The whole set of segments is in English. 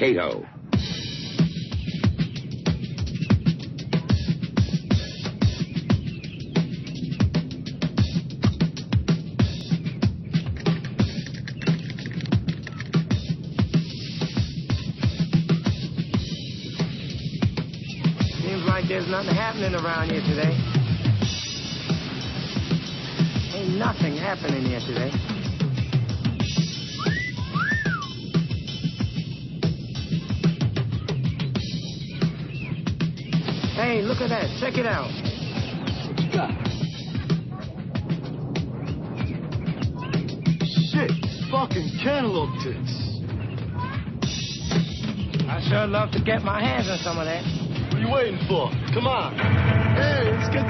Kato. Seems like there's nothing happening around here today. Ain't nothing happening here today. Hey, look at that. Check it out. Shit, fucking cantaloupe tits. I sure love to get my hands on some of that. What are you waiting for? Come on. Hey, let's get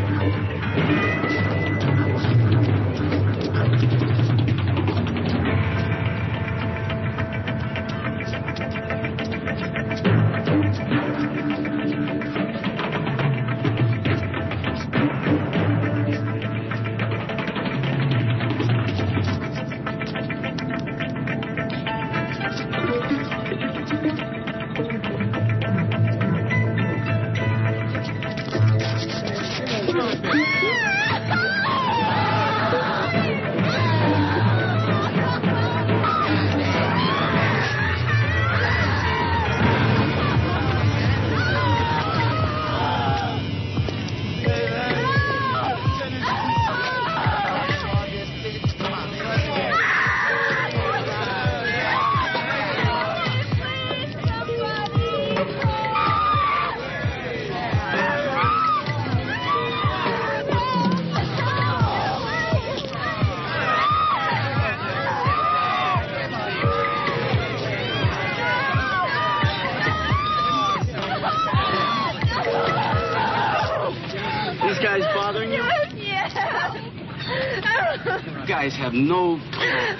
You guys have no class.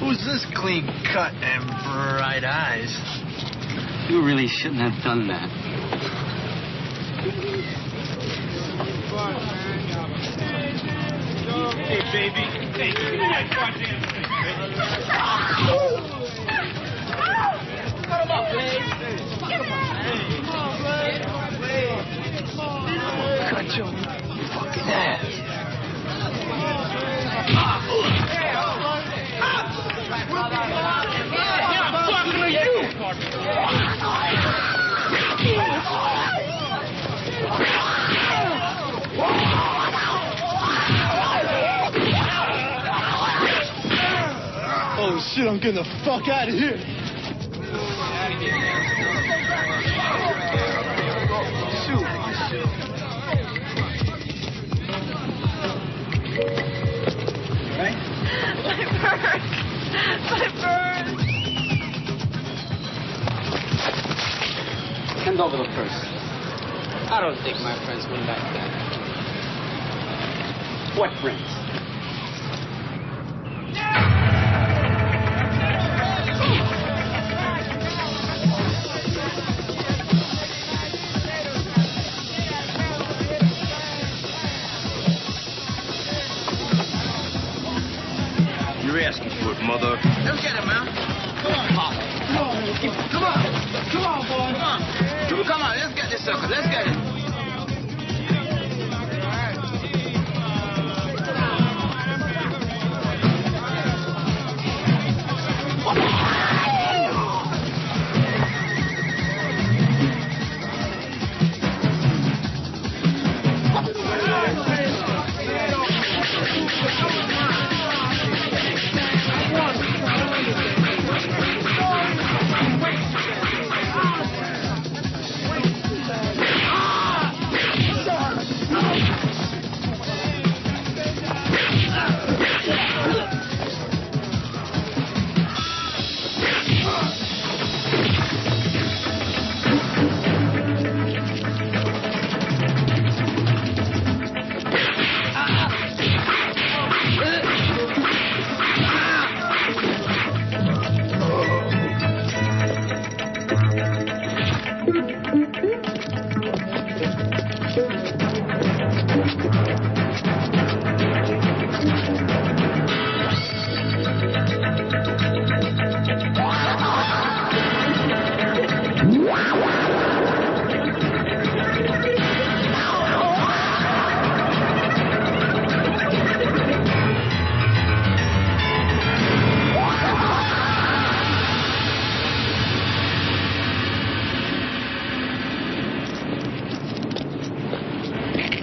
Who's this clean cut and bright eyes? You really shouldn't have done that. Hey, baby. Hey, Oh shit, I'm getting the fuck out of here. Hand over the purse. I don't think my friends went back there. What friends? You're asking for it, mother. Let's get him, man. Come on. Pop. Come on. Come on. Come on, boy. Come on. Let's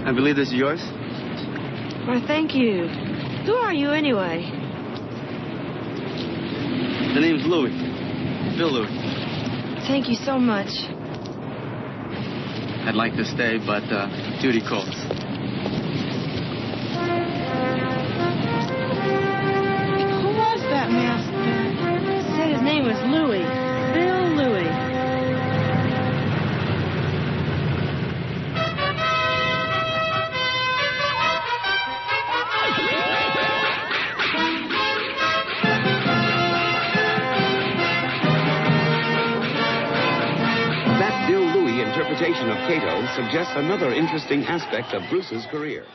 I believe this is yours? Why, thank you. Who are you anyway? The name's Louie. Bill Louie. Thank you so much. I'd like to stay, but uh, duty calls. Who was that master? Said his name was Louie. Interpretation of Kato suggests another interesting aspect of Bruce's career.